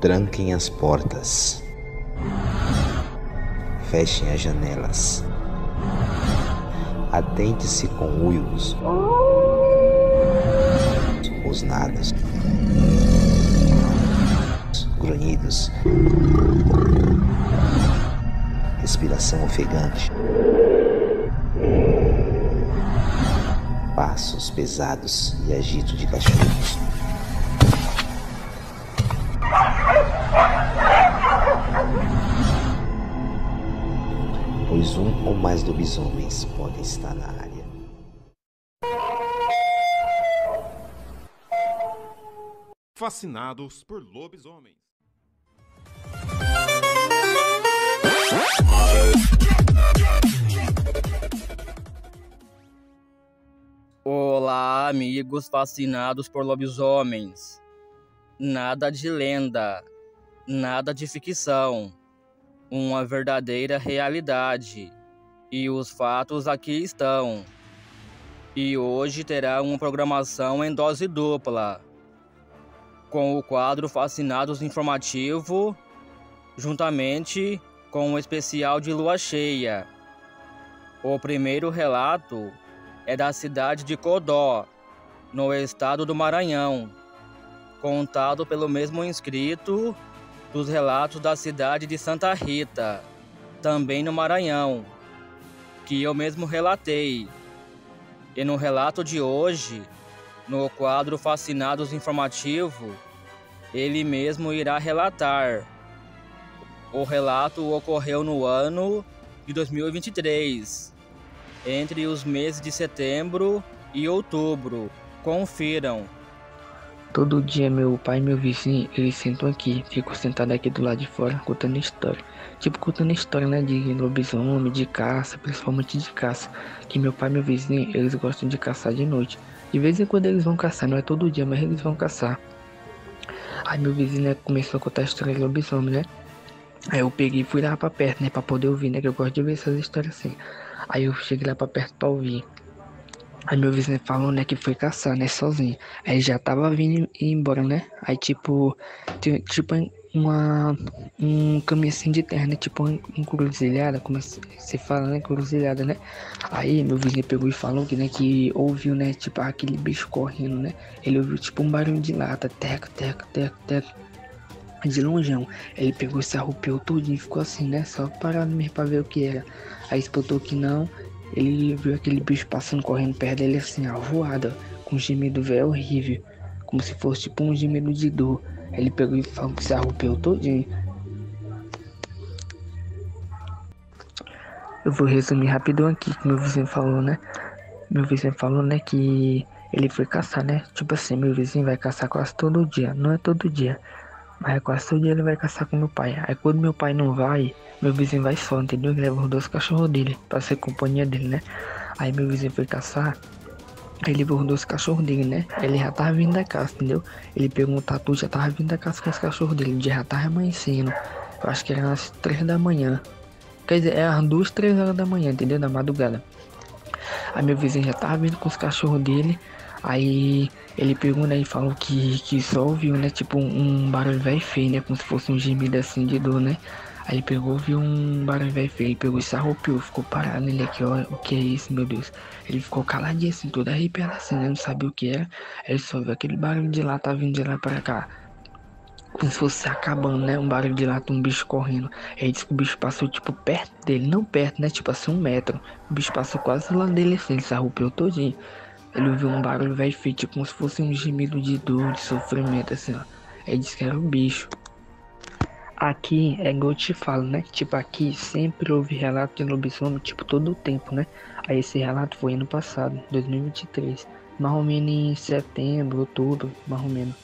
Tranquem as portas. Fechem as janelas. Atente-se com uivos, rosnados, grunhidos, respiração ofegante, passos pesados e agito de cachorros. Pois um ou mais lobisomens podem estar na área. Fascinados por lobisomens. Olá, amigos fascinados por lobisomens. Nada de lenda, nada de ficção uma verdadeira realidade. E os fatos aqui estão. E hoje terá uma programação em dose dupla, com o quadro Fascinados Informativo, juntamente com o especial de lua cheia. O primeiro relato é da cidade de Codó, no estado do Maranhão, contado pelo mesmo inscrito dos relatos da cidade de Santa Rita, também no Maranhão, que eu mesmo relatei. E no relato de hoje, no quadro Fascinados Informativo, ele mesmo irá relatar. O relato ocorreu no ano de 2023, entre os meses de setembro e outubro. Confiram. Todo dia meu pai e meu vizinho, eles sentam aqui, ficam sentados aqui do lado de fora, contando história. Tipo, contando história, né, de lobisomem, de caça, principalmente de caça. Que meu pai e meu vizinho, eles gostam de caçar de noite. De vez em quando eles vão caçar, não é todo dia, mas eles vão caçar. Aí meu vizinho, né, começou a contar a história de lobisomem, né. Aí eu peguei e fui lá pra perto, né, pra poder ouvir, né, que eu gosto de ver essas histórias assim. Aí eu cheguei lá pra perto pra ouvir. Aí meu vizinho falou, né, que foi caçar, né, sozinho. Aí já tava vindo embora, né? Aí tipo, tipo uma um caminho assim de terra, né? Tipo encruzilhada, como se fala, né? Encruzilhada, né? Aí meu vizinho pegou e falou que, né, que ouviu, né, tipo aquele bicho correndo, né? Ele ouviu tipo um barulho de lata, teco, teco, teco, teco. De longeão, ele pegou, se arrupiou tudo e ficou assim, né? Só parado mesmo pra ver o que era. Aí espotou que não, ele viu aquele bicho passando correndo perto dele assim, voada, com um gemido velho horrível, como se fosse tipo um gemido de dor. Ele pegou e falou que se arrupeu todinho. Eu vou resumir rapidão aqui que meu vizinho falou, né? Meu vizinho falou, né, que ele foi caçar, né? Tipo assim, meu vizinho vai caçar quase todo dia. Não é todo dia, mas é quase todo dia ele vai caçar com meu pai. Aí quando meu pai não vai, meu vizinho vai só, entendeu? Ele leva os dois cachorros dele pra ser companhia dele, né? Aí meu vizinho foi caçar. Ele levou os dois cachorros dele, né? Ele já tava vindo da casa, entendeu? Ele pegou um tatu, já tava vindo da casa com os cachorros dele. Ele já tava amanhecendo. Eu acho que era às três da manhã. Quer dizer, era às duas, três horas da manhã, entendeu? Da madrugada. Aí meu vizinho já tava vindo com os cachorros dele. Aí ele pegou, né, e falou que, que só ouviu, né, tipo um barulho velho feio, né, como se fosse um gemido assim de dor, né. Aí ele pegou, viu um barulho velho feio, ele pegou e se arrupiou, ficou parado ele aqui, ó, o que é isso, meu Deus. Ele ficou caladinho assim, todo arrepiado assim, né, não sabia o que era. Ele só viu aquele barulho de lá, tá vindo de lá pra cá. Como se fosse acabando, né? Um barulho de lata, um bicho correndo. Aí disse que o bicho passou, tipo, perto dele. Não perto, né? Tipo assim, um metro. O bicho passou quase lá dele assim, ele se arrupiou todinho. Ele ouviu um barulho velho feito, como se fosse um gemido de dor, de sofrimento, assim, ó. Aí disse que era um bicho. Aqui é igual eu te falo, né? Tipo, aqui sempre houve relato de lobisomem, tipo, todo o tempo, né? Aí esse relato foi ano passado, 2023. Mais ou menos em setembro, outubro, mais ou menos.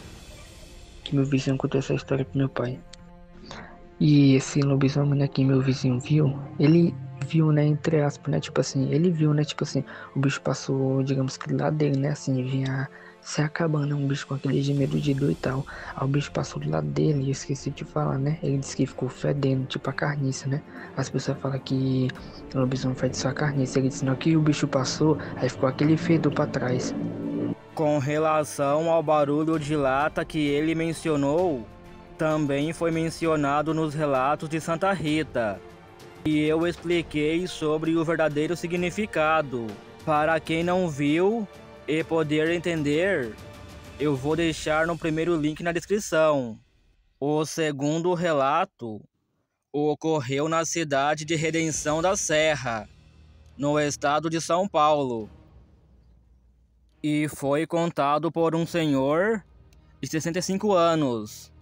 Que meu vizinho contou essa história pro meu pai. E esse lobisomem né, que meu vizinho viu, ele viu, né, entre aspas, né, tipo assim, ele viu, né, tipo assim, o bicho passou, digamos que do lado dele, né, assim, vinha se acabando, né, um bicho com aquele gemido de dor e tal. Aí o bicho passou do lado dele e esqueci de falar, né, ele disse que ficou fedendo, tipo a carniça, né. As pessoas falam que o lobisomem fede só a carniça, ele disse, não, que o bicho passou, aí ficou aquele fedor pra trás. Com relação ao barulho de lata que ele mencionou, também foi mencionado nos relatos de Santa Rita, e eu expliquei sobre o verdadeiro significado. Para quem não viu e poder entender, eu vou deixar no primeiro link na descrição. O segundo relato ocorreu na cidade de Redenção da Serra, no estado de São Paulo, e foi contado por um senhor de 65 anos,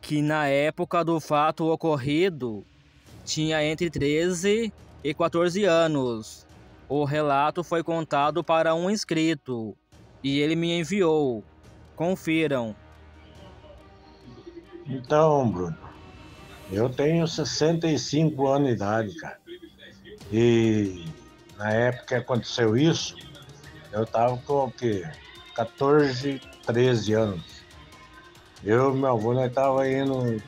que na época do fato ocorrido tinha entre 13 e 14 anos. O relato foi contado para um inscrito e ele me enviou. Confiram. Então, Bruno, eu tenho 65 anos de idade, cara. E na época que aconteceu isso, eu tava com o quê? 14, 13 anos. Eu e meu avô, nós tava indo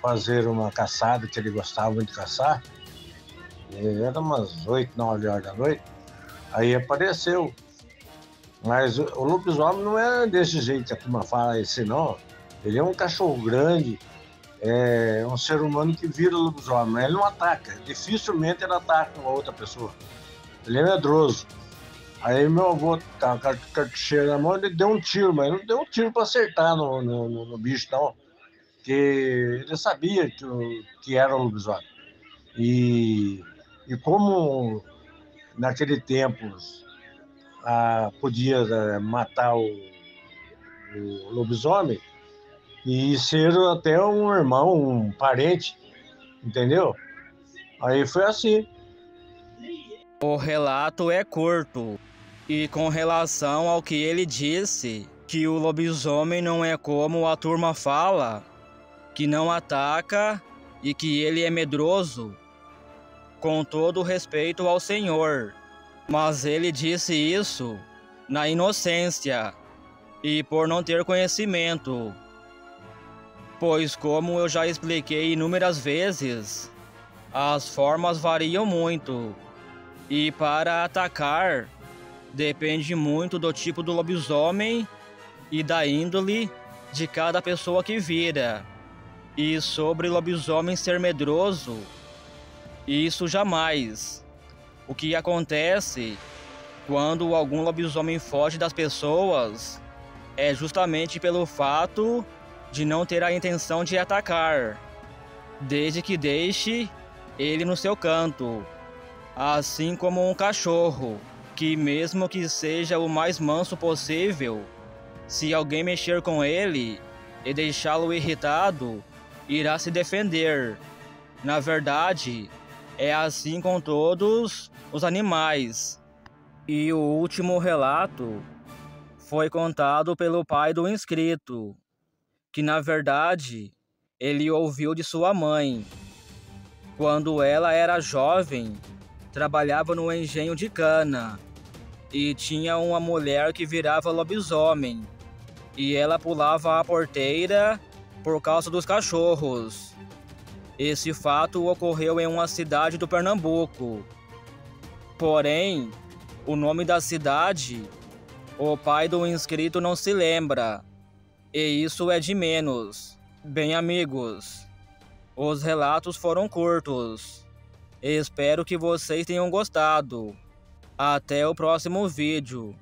fazer uma caçada, que ele gostava muito de caçar. E era umas 8, 9 horas da noite. Aí apareceu. Mas o, o lobisomem não é desse jeito que a turma fala esse não. Ele é um cachorro grande, é um ser humano que vira lobisomem, mas ele não ataca. Dificilmente ele ataca uma outra pessoa. Ele é medroso. Aí meu avô tá com a cartucheira na mão, ele deu um tiro, mas não deu um tiro para acertar no, no, no, no, bicho, não. Porque ele sabia que, que era o lobisomem. E, e como naquele tempo ah, podia eh, matar o, o lobisomem, e ser até um irmão, um parente, entendeu? Aí foi assim. O relato é curto e com relação ao que ele disse, que o lobisomem não é como a turma fala, que não ataca e que ele é medroso, com todo respeito ao Senhor. Mas ele disse isso na inocência e por não ter conhecimento pois, como eu já expliquei inúmeras vezes, as formas variam muito e para atacar depende muito do tipo do lobisomem e da índole de cada pessoa que vira. E sobre lobisomem ser medroso, isso jamais. O que acontece quando algum lobisomem foge das pessoas é justamente pelo fato de não ter a intenção de atacar, desde que deixe ele no seu canto, assim como um cachorro, que mesmo que seja o mais manso possível, se alguém mexer com ele e deixá-lo irritado, irá se defender. Na verdade, é assim com todos os animais. E o último relato foi contado pelo pai do inscrito, que na verdade ele ouviu de sua mãe. Quando ela era jovem, trabalhava no engenho de cana e tinha uma mulher que virava lobisomem e ela pulava a porteira por causa dos cachorros. Esse fato ocorreu em uma cidade do Pernambuco. Porém, o nome da cidade, o pai do inscrito não se lembra. E isso é de menos. Bem, amigos, os relatos foram curtos. Espero que vocês tenham gostado. Até o próximo vídeo.